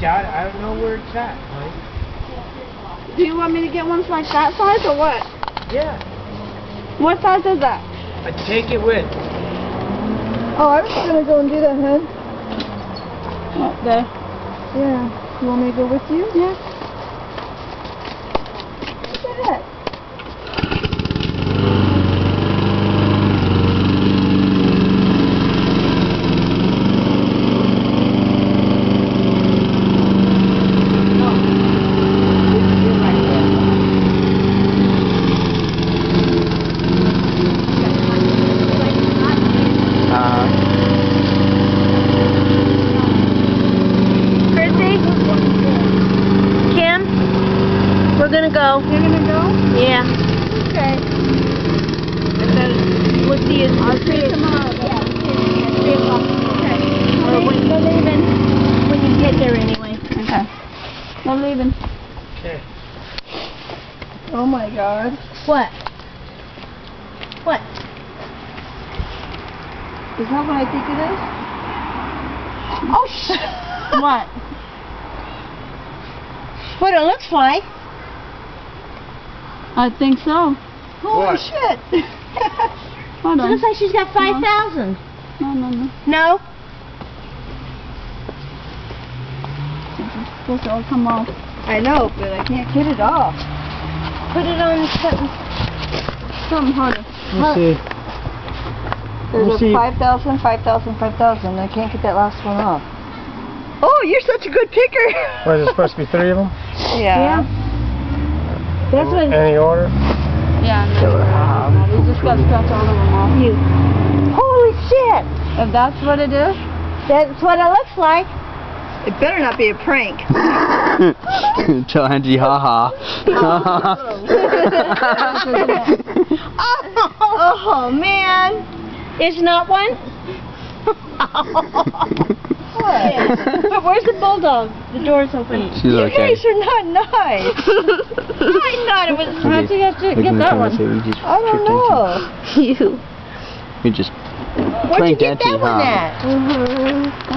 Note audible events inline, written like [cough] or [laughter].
I it. I don't know where it's at, Mike. Do you want me to get one like that size or what? Yeah. What size is that? I take it with. Oh, I was gonna go and do that, hun. Up there. Yeah. You want me to go with you? Yeah. We're gonna go. You're gonna go? Yeah. Okay. We'll see you. I'll see you tomorrow. Yeah, three o'clock. Okay. Or when you're leaving, when you get there anyway. Okay. I'm leaving. Okay. Oh my god. What? What? Is that what I think it is? Oh, sh- [laughs] What? what it looks like. I think so. Holy What? shit. [laughs] Hold It on. looks like she's got 5,000. No, no, no. No? It's supposed to all come off. I know, but I can't get it off. Put it on something. Something harder. Let's see. There's We'll a see. 5,000, 5,000, 5,000. I can't get that last one off. Oh, you're such a good picker. What, is it supposed to be three of them? Yeah. That's what Any order? Yeah, no. Um, we just got to scratch all of them off. you. Holy shit! If that's what it is, That's what it looks like. it better not be a prank. [laughs] Tell Angie, haha. [laughs] [laughs] oh, man. It's not one? But where's the bulldog? The door's open. She's You okay. guys are not nice. I thought it was. Okay. How'd you have to get that come one? and we just I don't know. [laughs] You. We just Where'd you get that one huh? at? Mm-hmm.